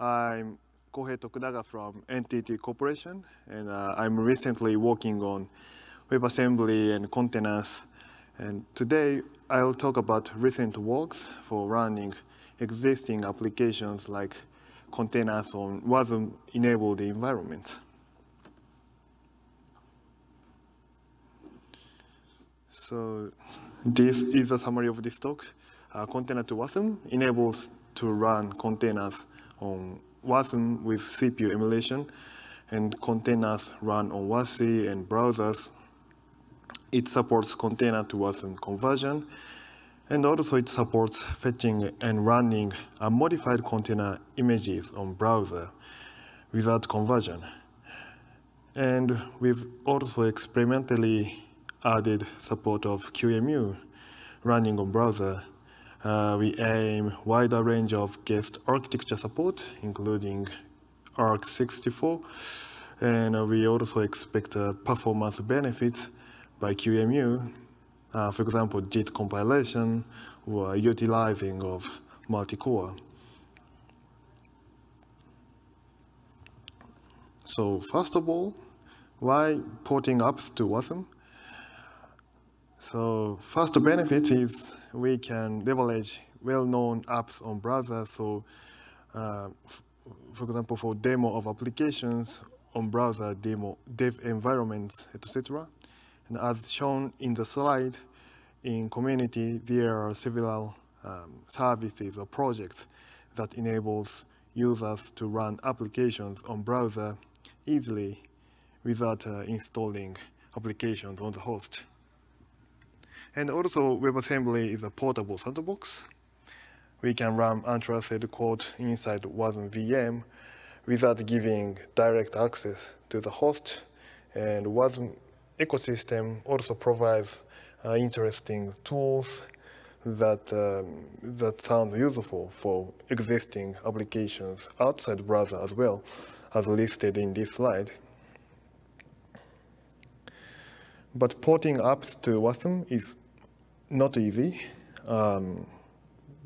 I'm Kohei Tokunaga from NTT Corporation, and uh, I'm recently working on WebAssembly and containers. And today I'll talk about recent works for running existing applications like containers on WASM-enabled environments. So this is a summary of this talk. Uh, container to WASM enables to run containers on WASM with CPU emulation, and containers run on WASI and browsers. It supports container to WASM conversion, and also it supports fetching and running a modified container images on browser without conversion. And we've also experimentally added support of QEMU running on browser. Uh, we aim wider range of guest architecture support, including AArch64, and we also expect uh, performance benefits by QEMU, uh, for example, JIT compilation or utilizing of multi-core. So first of all, why porting apps to WASM? So first benefit is we can leverage well-known apps on browser. So uh, for example, for demo of applications on browser demo, dev environments, etc. And as shown in the slide, in community, there are several um, services or projects that enables users to run applications on browser easily without uh, installing applications on the host. And also WebAssembly is a portable sandbox. We can run untrusted code inside WASM VM without giving direct access to the host. And WASM ecosystem also provides uh, interesting tools that, um, that sound useful for existing applications outside browser as well, as listed in this slide. But porting apps to WASM is not easy. Um,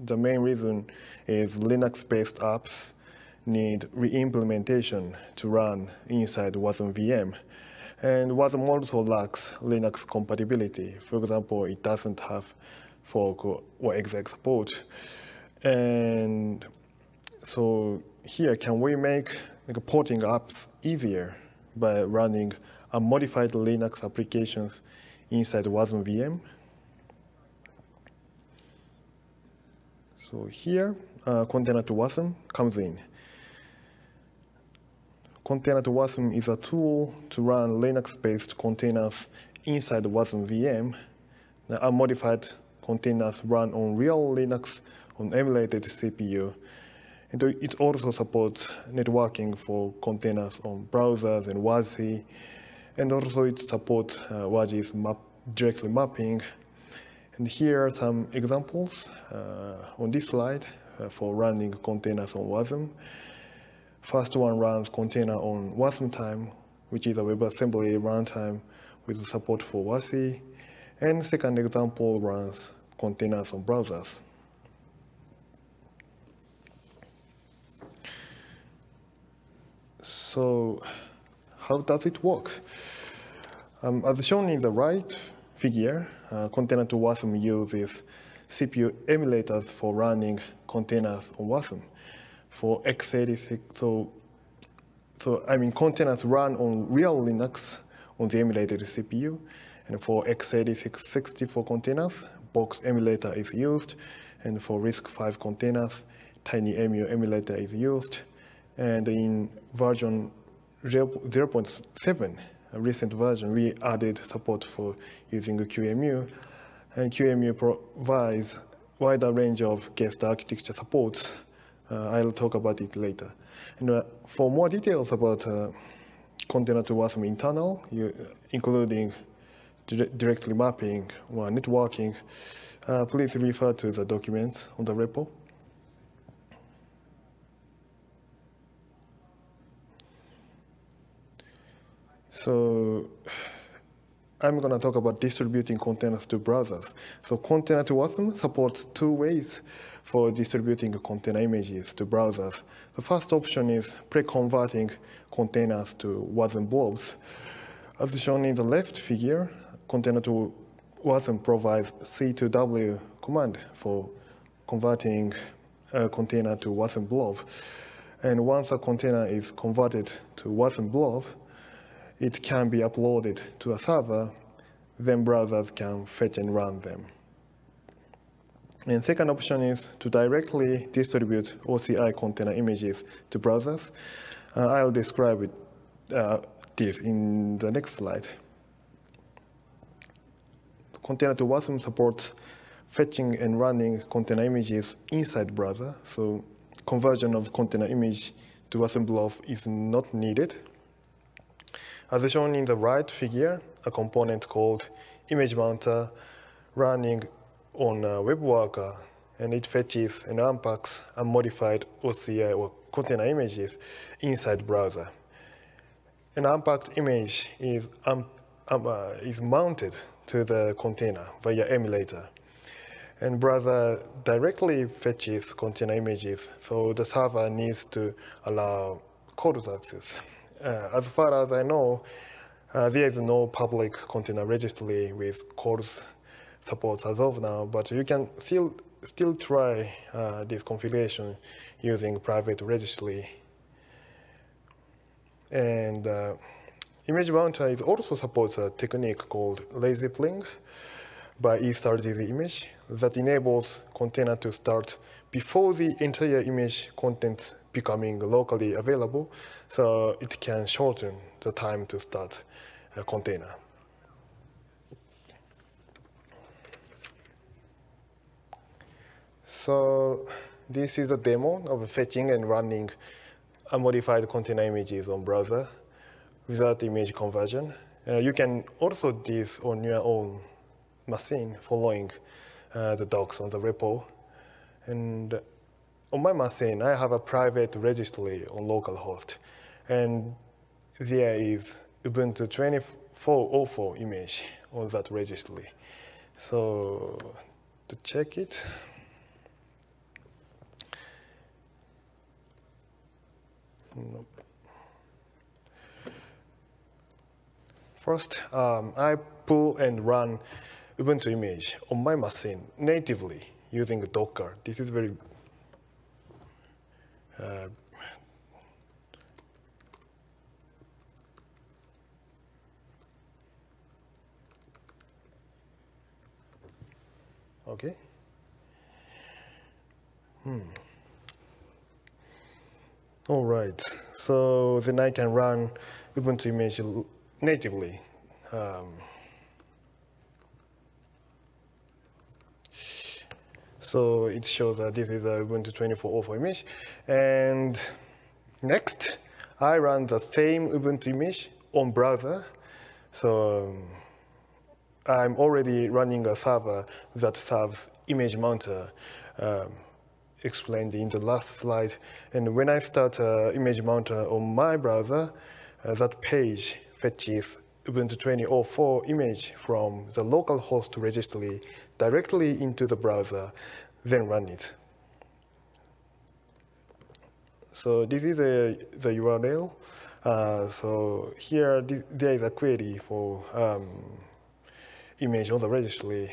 the main reason is Linux-based apps need re-implementation to run inside WASM VM. And WASM also lacks Linux compatibility. For example, it doesn't have fork or exec support. And so here, can we make like, porting apps easier by running modified Linux applications inside WASM VM? So here, uh, container to WASM comes in. Container to WASM is a tool to run Linux-based containers inside WASM VM. The unmodified containers run on real Linux on emulated CPU. And it also supports networking for containers on browsers and WASI. And also it supports uh, map, directly mapping and here are some examples uh, on this slide uh, for running containers on WASM. First one runs container on Wasmtime, which is a WebAssembly runtime with support for WASI. And second example runs containers on browsers. So how does it work? Um, as shown in the right figure, uh, container to WASM uses CPU emulators for running containers on WASM. For x86, so, so I mean containers run on real Linux on the emulated CPU. And for x86 64 containers, Bochs emulator is used. And for RISC-V containers, TinyEmu emulator is used. And in version 0.7, recent version, we added support for using QEMU. And QEMU provides wider range of guest architecture supports. Uh, I'll talk about it later. And uh, for more details about uh, container to WASM internal, you, including dire directly mapping or networking, uh, please refer to the documents on the repo. So I'm going to talk about distributing containers to browsers. So container to WASM supports two ways for distributing container images to browsers. The first option is pre-converting containers to WASM blobs. As shown in the left figure, container to WASM provides C2W command for converting a container to WASM blob. And once a container is converted to WASM blob, it can be uploaded to a server, then browsers can fetch and run them. And second option is to directly distribute OCI container images to browsers. Uh, I'll describe it, uh, this in the next slide. Container to WASM supports fetching and running container images inside browser, so conversion of container image to WASM blob is not needed. As shown in the right figure, a component called image mounter running on a web worker and it fetches and unpacks unmodified OCI or container images inside browser. An unpacked image is, um, um, uh, is mounted to the container via emulator. And browser directly fetches container images, so the server needs to allow CORS access. Uh, as far as I know, uh, there is no public container registry with CORS support as of now, but you can still still try uh, this configuration using private registry. And uh, Image Mounter is also supports a technique called lazy pulling by eStargz image that enables container to start before the entire image content becoming locally available, so it can shorten the time to start a container. So this is a demo of fetching and running unmodified container images on browser without image conversion. Uh, you can also do this on your own machine following uh, the docs on the repo. And on my machine, I have a private registry on localhost. And there is Ubuntu 24.04 image on that registry. So to check it, nope. First, um, I pull and run Ubuntu image on my machine natively using Docker. This is very uh, okay. Hmm. All right, so then I can run Ubuntu image natively. Um, So it shows that this is a Ubuntu 24.04 image. And next, I run the same Ubuntu image on browser. So um, I'm already running a server that serves image mounter, um, explained in the last slide. And when I start uh, image mounter on my browser, uh, that page fetches Ubuntu 20.04 image from the local host registry directly into the browser, then run it. So this is a, the URL. Uh, so here there is a query for um, image on the registry.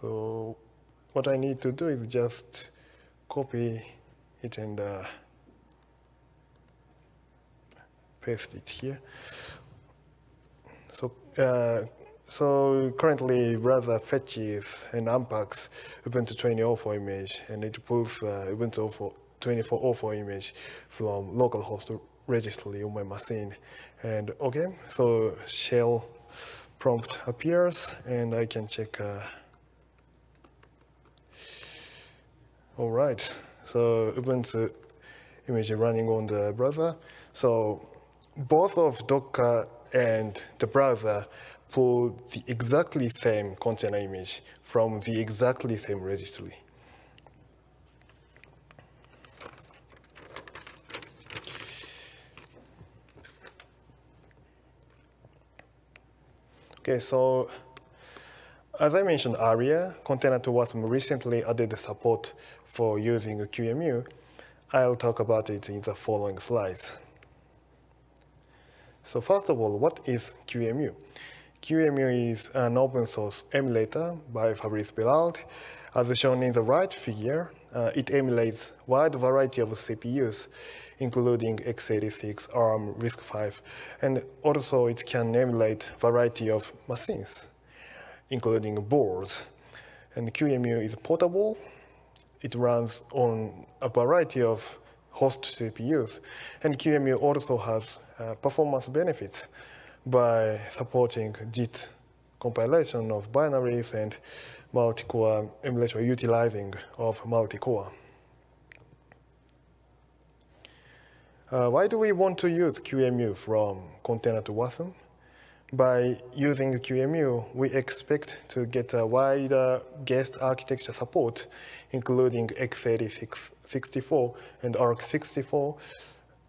So what I need to do is just copy it and uh, paste it here. So uh, so currently browser fetches and unpacks Ubuntu 20.04 image and it pulls uh, Ubuntu 24.04 image from localhost registry on my machine. And okay, so shell prompt appears and I can check. Uh, all right, so Ubuntu image running on the browser. So both of Docker and the browser pull the exactly same container image from the exactly same registry. Okay, so as I mentioned earlier, Container to recently added support for using QEMU. I'll talk about it in the following slides. So first of all, what is QEMU? QEMU is an open source emulator by Fabrice Bellard. As shown in the right figure, uh, it emulates wide variety of CPUs, including x86, ARM, RISC-V, and also it can emulate variety of machines, including boards. And QEMU is portable. It runs on a variety of host CPUs. And QEMU also has uh, performance benefits by supporting JIT compilation of binaries and multi-core emulation utilizing of multi-core. Uh, why do we want to use QEMU from container to WASM? By using QEMU, we expect to get a wider guest architecture support, including x86 64 and AArch64,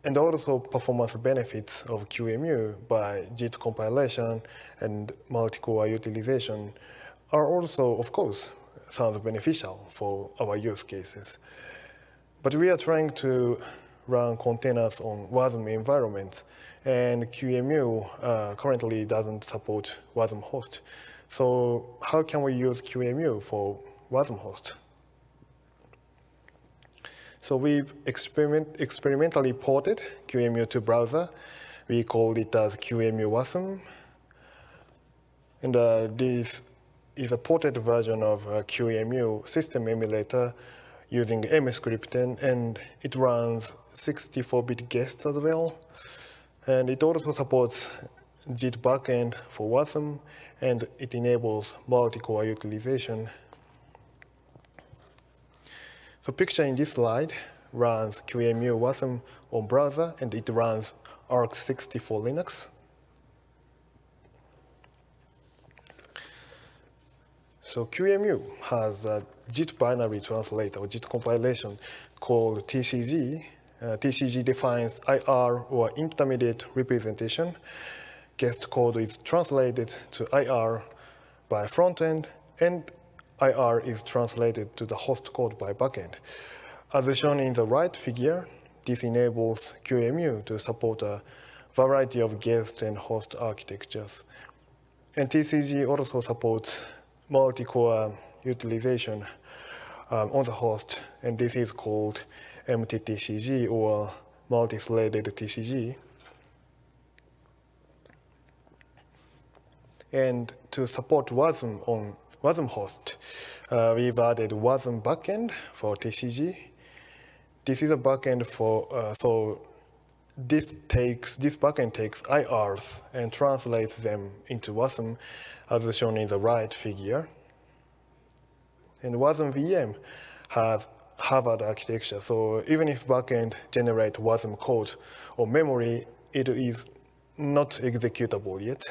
and also performance benefits of QEMU by JIT compilation and multi-core utilization are also, of course, sounds beneficial for our use cases. But we are trying to run containers on WASM environments, and QEMU uh, currently doesn't support WASM host. So how can we use QEMU for WASM host? So we've experiment, experimentally ported QEMU to browser. We called it as QEMU WASM. And uh, this is a ported version of a QEMU system emulator using Emscripten, and it runs 64-bit guests as well. And it also supports JIT backend for WASM, and it enables multi-core utilization so picture in this slide runs QEMU WASM on browser and it runs AArch64 Linux. So QEMU has a JIT binary translator or JIT compilation called TCG. Uh, TCG defines IR or intermediate representation. Guest code is translated to IR by frontend and IR is translated to the host code by backend. As shown in the right figure, this enables QEMU to support a variety of guest and host architectures. And TCG also supports multi-core utilization um, on the host, and this is called MTTCG or multi-threaded TCG. And to support WASM on WASM host. Uh, we've added WASM backend for TCG. This is a backend for, uh, so this takes, this backend takes IRs and translates them into WASM as shown in the right figure. And WASM VM has Harvard architecture. So even if backend generate WASM code or memory, it is not executable yet.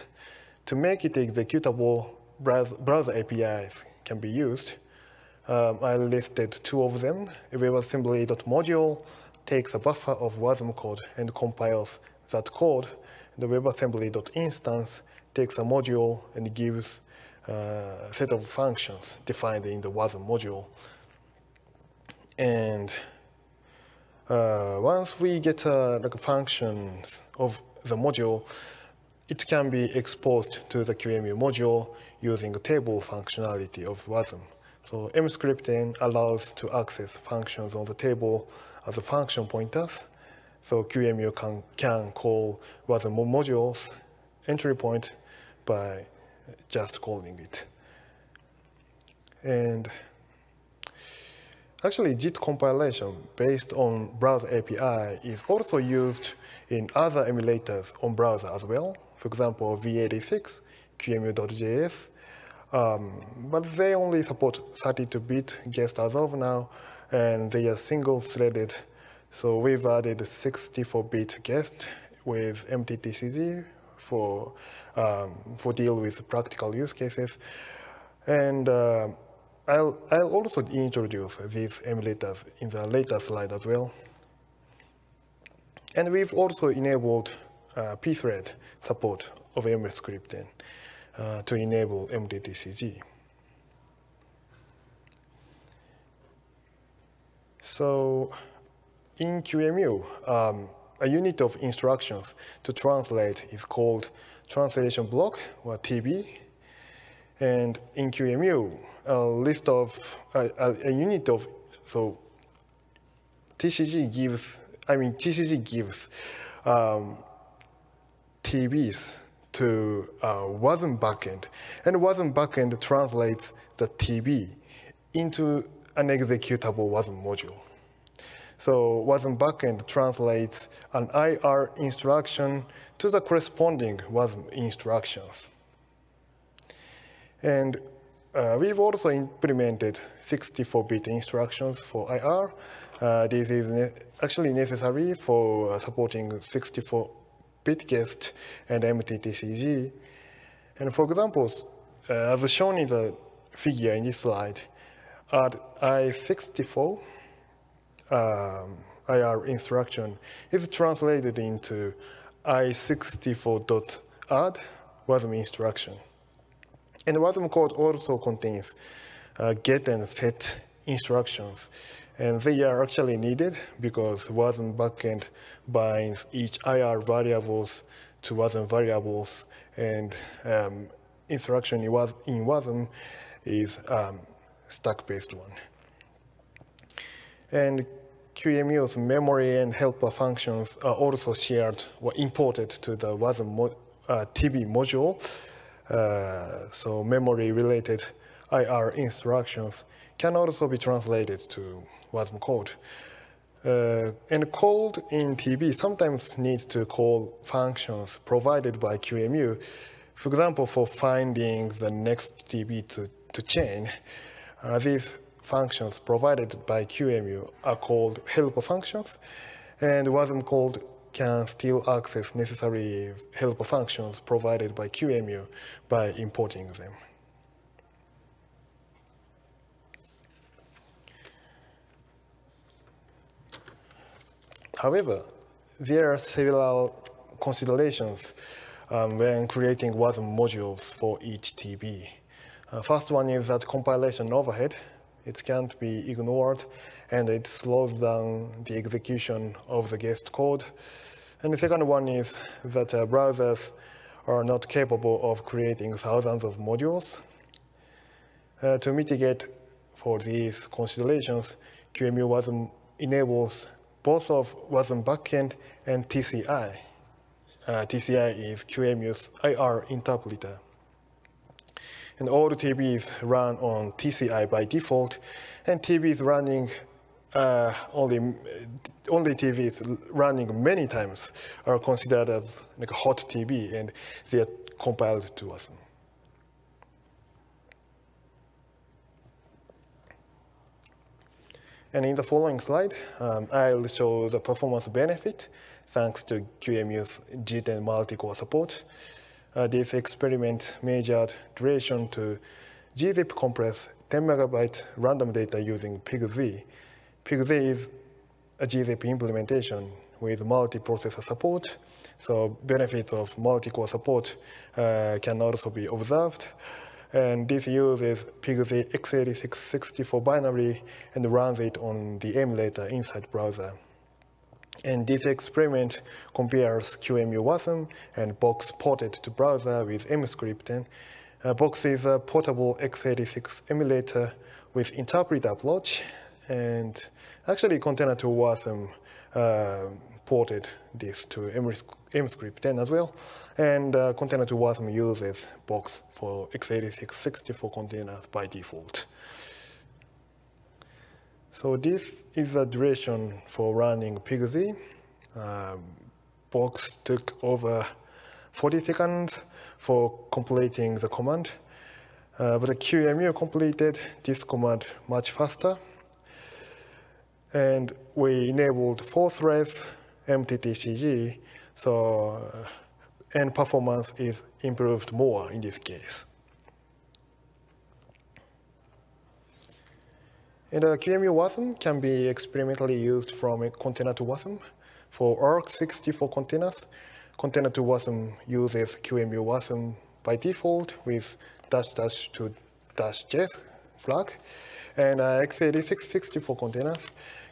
To make it executable, browser APIs can be used. Um, I listed two of them. WebAssembly.module takes a buffer of WASM code and compiles that code. The WebAssembly.instance takes a module and gives uh, a set of functions defined in the WASM module. And uh, once we get uh, like functions of the module, it can be exposed to the QEMU module using table functionality of WASM. So Emscripten allows to access functions on the table as function pointers. So QEMU can, can call WASM modules entry point by just calling it. And actually JIT compilation based on browser API is also used in other emulators on browser as well for example, v86, QEMU.js, um, but they only support 32-bit guest as of now, and they are single-threaded. So we've added 64-bit guest with MTTCG for um, for deal with practical use cases, and uh, I'll I'll also introduce these emulators in the later slide as well. And we've also enabled uh, pthread support of Emscripten. uh, to enable MTTCG. So in QEMU, um, a unit of instructions to translate is called translation block or TB. And in QEMU, a list of a, a, unit of so TCG gives I mean TCG gives um, TBs to uh, WASM backend, and WASM backend translates the TB into an executable WASM module. So WASM backend translates an IR instruction to the corresponding WASM instructions. And uh, we've also implemented 64-bit instructions for IR. Uh, this is ne actually necessary for uh, supporting 64-bit guest and MTTCG. And for example, uh, as shown in the figure in this slide, at I64, um, IR instruction is translated into I64.add WASM instruction. And WASM code also contains uh, get and set instructions. And they are actually needed because WASM backend binds each IR variables to WASM variables and um, instruction in WASM is um, stack-based one. And QEMU's memory and helper functions are also shared or imported to the WASM mo uh, TB module uh, so memory-related IR instructions can also be translated to WASM code. Uh, and code in TB sometimes needs to call functions provided by QEMU. For example, for finding the next TB to, to chain, uh, these functions provided by QEMU are called helper functions, and WASM called can still access necessary helper functions provided by QEMU by importing them. However, there are several considerations um, when creating WASM modules for each TB. Uh, first one is that compilation overhead. It can't be ignored and it slows down the execution of the guest code. And the second one is that uh, browsers are not capable of creating thousands of modules. Uh, to mitigate for these considerations, QEMU WASM enables both of WASM backend and TCI. Uh, TCI is QEMU's IR interpreter. And all the TBs run on TCI by default, and TBs running uh, only only TBs running many times are considered as like a hot TB, and they are compiled to WASM. And in the following slide, um, I'll show the performance benefit thanks to QEMU's G10 multi-core support. Uh, this experiment measured duration to gzip compress 10 megabyte random data using PIGZ. PIGZ is a gzip implementation with multi-processor support. So benefits of multi-core support uh, can also be observed. And this uses PIGZ x86-64 binary and runs it on the emulator inside browser. And this experiment compares QEMU WASM and Bochs ported to browser with Emscripten. Uh, Bochs is a portable x86 emulator with interpreter approach, and actually Container 2 WASM uh, ported this to Emscripten as well. And uh, Container 2 WASM uses Bochs for x86 64 containers by default. So this is the duration for running PIGZ. Um, Bochs took over 40 seconds for completing the command. Uh, but the QEMU completed this command much faster. And we enabled four threads, MTTCG, so uh, and performance is improved more in this case. And uh, QEMU WASM can be experimentally used from a container to WASM. For AArch64 containers, container to WASM uses QEMU WASM by default with dash dash to dash j flag. And uh, x86 64 containers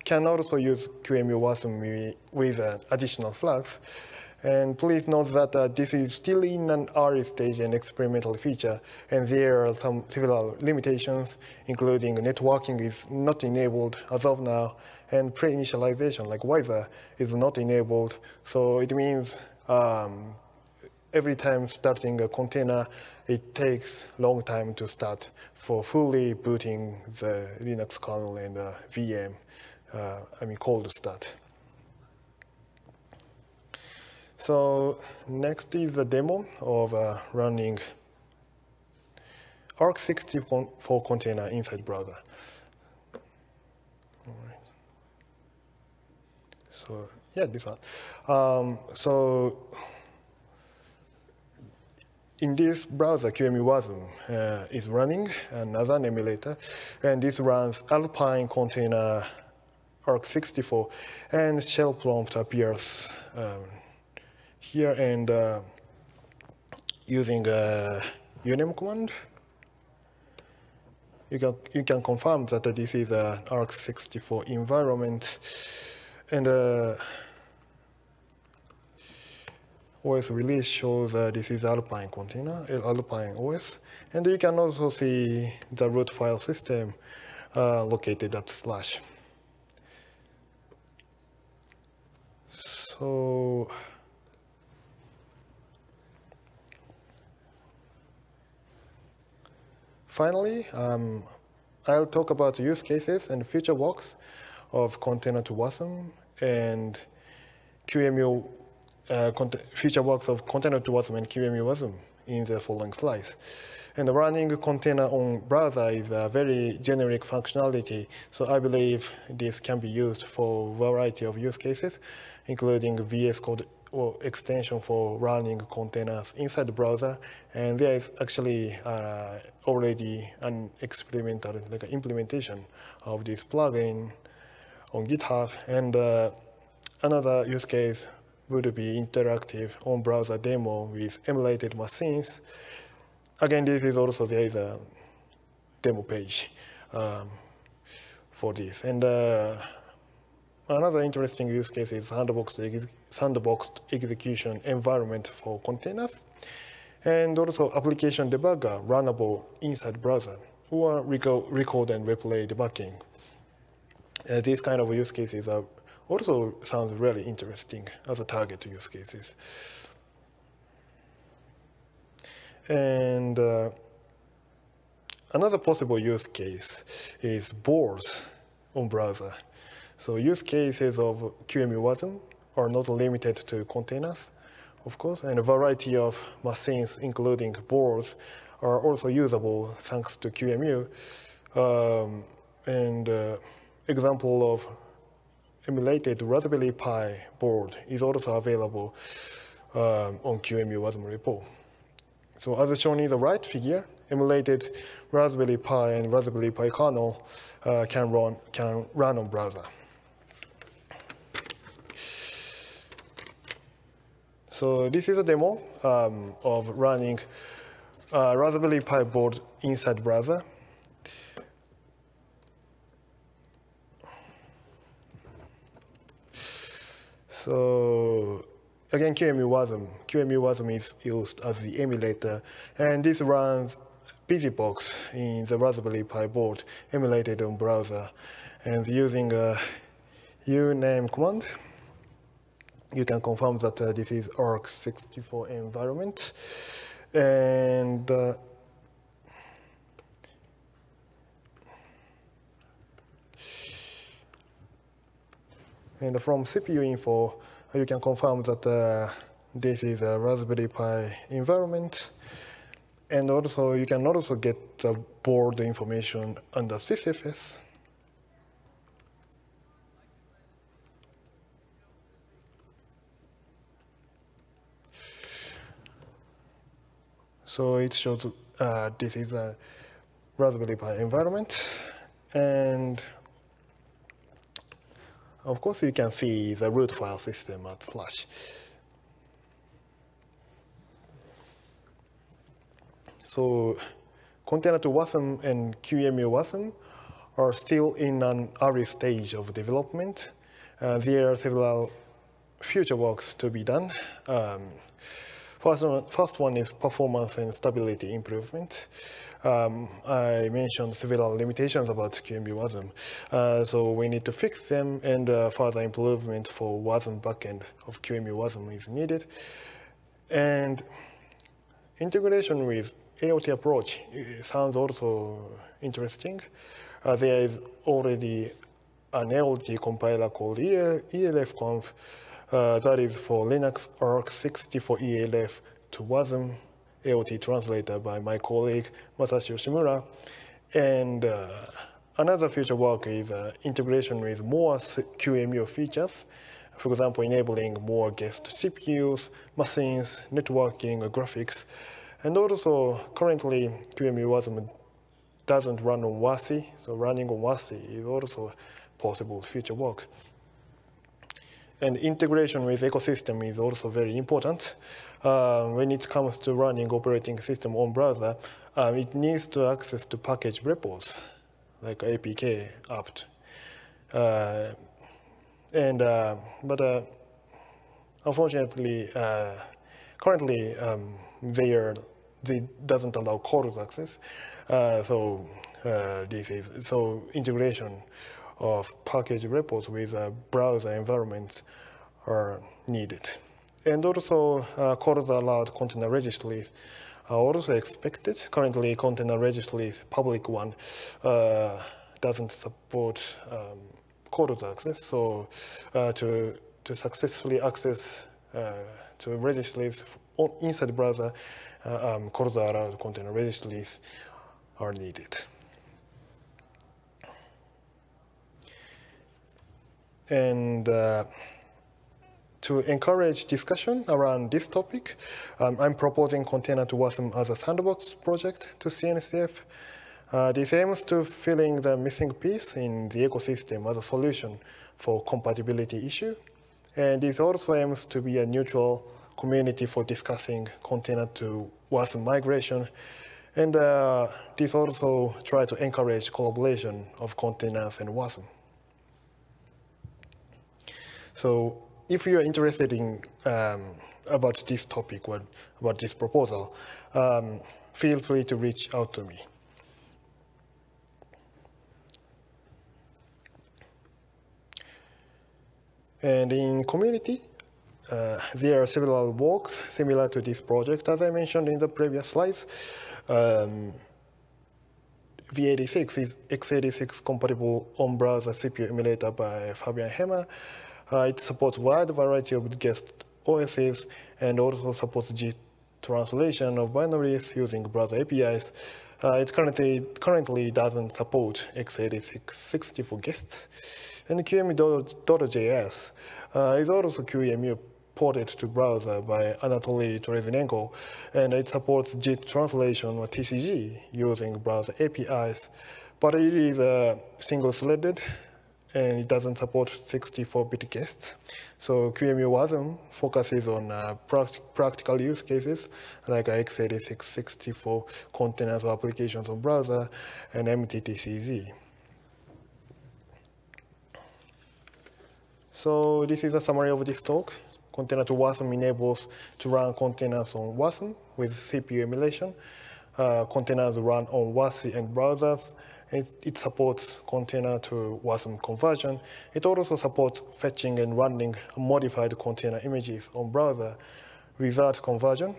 can also use QEMU WASM with uh, additional flags. And please note that uh, this is still in an early stage and experimental feature, and there are some several limitations, including networking is not enabled as of now, and pre-initialization, like Wizer, is not enabled. So it means um, every time starting a container, it takes long time to start for fully booting the Linux kernel and uh, VM, uh, I mean cold start. So next is the demo of uh, running AArch64 container inside browser. All right. So yeah, this one. Um, so in this browser, QEMU WASM uh, is running another emulator, and this runs Alpine container AArch64, and shell prompt appears um, here and uh, using a uname command. You can, you can confirm that this is an AArch64 environment, and uh, OS release shows uh, this is Alpine container, Alpine OS. And you can also see the root file system uh, located at slash. So, finally, um, I'll talk about use cases and future works of container to WASM and QEMU uh, feature works of container to WASM and QEMU WASM in the following slides. And running container on browser is a very generic functionality, so I believe this can be used for a variety of use cases, including VS Code or extension for running containers inside the browser. And there is actually uh, already an experimental like implementation of this plugin on GitHub. And uh, another use case would be interactive on-browser demo with emulated machines. Again, this is also there is a demo page um, for this. And uh, another interesting use case is sandboxed, ex sandboxed execution environment for containers, and also application debugger runnable inside browser, or record and replay debugging. Uh, these kind of use cases are also sounds really interesting as a target use cases. And uh, another possible use case is boards on browser. So use cases of QEMU WASM are not limited to containers, of course, and a variety of machines, including boards, are also usable thanks to QEMU. Um, and uh, example of emulated Raspberry Pi board is also available um, on QEMU WASM repo. So as shown in the right figure, emulated Raspberry Pi and Raspberry Pi kernel uh, can, run, can run on browser. So this is a demo um, of running uh, Raspberry Pi board inside browser. So again, QEMU WASM. QEMU WASM is used as the emulator, and this runs BusyBox in the Raspberry Pi board emulated on browser. And using a uname command, you can confirm that uh, this is AArch64 environment. And uh, And from CPU info, you can confirm that uh, this is a Raspberry Pi environment. And also, you can also get the board information under sysfs. So it shows uh, this is a Raspberry Pi environment. And of course, you can see the root file system at slash. So container to WASM and QEMU WASM are still in an early stage of development. Uh, there are several future works to be done. Um, first, one, first one is performance and stability improvement. Um, I mentioned several limitations about QEMU WASM. Uh, so we need to fix them and uh, further improvement for WASM backend of QEMU WASM is needed. And integration with AOT approach sounds also interesting. Uh, there is already an AOT compiler called elfconv uh, that is for Linux AArch64 ELF to WASM AOT translator by my colleague Masashi Yoshimura. And uh, another future work is uh, integration with more QEMU features. For example, enabling more guest CPUs, machines, networking, graphics. And also, currently, QEMU WASM doesn't run on WASI, so running on WASI is also possible future work. And integration with ecosystem is also very important. Uh, when it comes to running operating system on browser, um, it needs to access to package repos, like APK apt. Uh, and, uh, but uh, unfortunately, uh, currently, um, they, are, they doesn't allow CORS access. Uh, so this is, so integration of package repos with a browser environments are needed. And also, uh, CORS allowed container registries are also expected. Currently, container registries, public one, uh, doesn't support um, CORS access. So uh, to, to successfully access uh, to registries inside browser, uh, um, CORS allowed container registries are needed. And uh, to encourage discussion around this topic, um, I'm proposing Container to WASM as a sandbox project to CNCF. Uh, this aims to filling the missing piece in the ecosystem as a solution for compatibility issue. And this also aims to be a neutral community for discussing container to WASM migration. And uh, this also try to encourage collaboration of containers and WASM. So if you are interested in um, about this topic or about this proposal, um, feel free to reach out to me. And in community, uh, there are several works similar to this project, as I mentioned in the previous slides. Um, V86 is x86 compatible on-browser CPU emulator by Fabian Hemmer. Uh, it supports wide variety of guest OSs and also supports G translation of binaries using browser APIs. Uh, it currently, currently doesn't support x86 for guests. And QEMU.js uh, is also QEMU ported to browser by Anatoly Trosinenko, and it supports JIT translation or TCG using browser APIs, but it is uh, single-threaded and it doesn't support 64-bit guests. So QEMU WASM focuses on uh, pract practical use cases like x86 64 containers or applications on browser and MTTCG. So this is a summary of this talk. Container to WASM enables to run containers on WASM with CPU emulation. Uh, containers run on WASI and browsers it, it, supports container to WASM conversion. It also supports fetching and running modified container images on browser without conversion.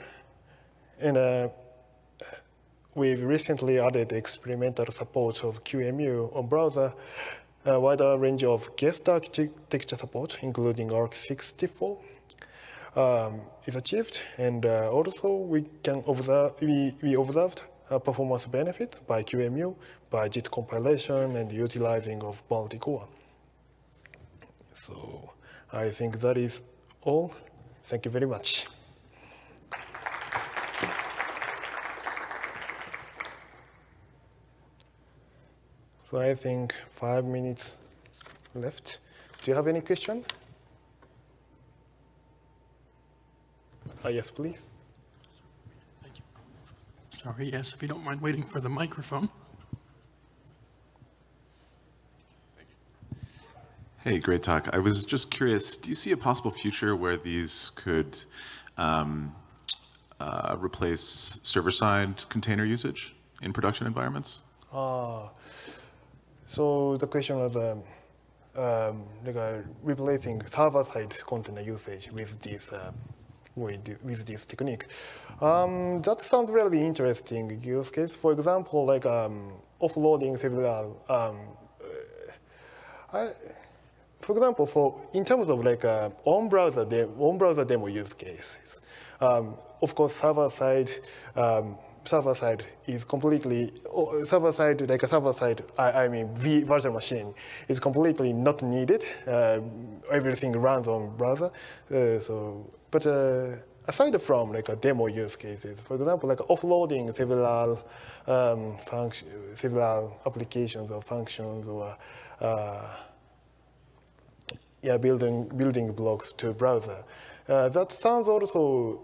And uh, we've recently added experimental support of QEMU on browser, a wider range of guest architecture support, including AArch64, um, is achieved. And uh, also we can observe, we, we observed uh, performance benefits by QEMU, by JIT compilation and utilizing of multi-core. So I think that is all. Thank you very much. So I think five minutes left. Do you have any question? Uh, yes, please. Thank you. Sorry, yes, if you don't mind waiting for the microphone. Hey, great talk. I was just curious, do you see a possible future where these could um, uh, replace server-side container usage in production environments? Ah, so the question of um, um, like uh, replacing server-side container usage with this uh, with, with this technique. Um, that sounds really interesting use case. For example, like um, offloading several. Um, uh, I, for example, for in terms of like uh, on browser on browser demo use cases, um, of course, server side um, server side is completely oh, server side like a server side. I, I mean, v, virtual machine is completely not needed. Uh, everything runs on browser. Uh, so, but uh, aside from like a demo use cases, for example, like offloading several um, function, several applications or functions or uh, yeah, building, building blocks to browser. Uh, that sounds also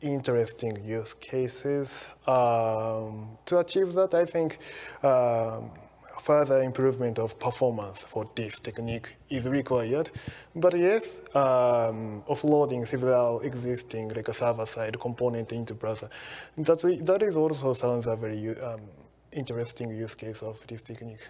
interesting use cases. Um, to achieve that, I think um, further improvement of performance for this technique is required. But yes, um, offloading several existing like server-side component into browser, that's, that is also sounds a very um, interesting use case of this technique.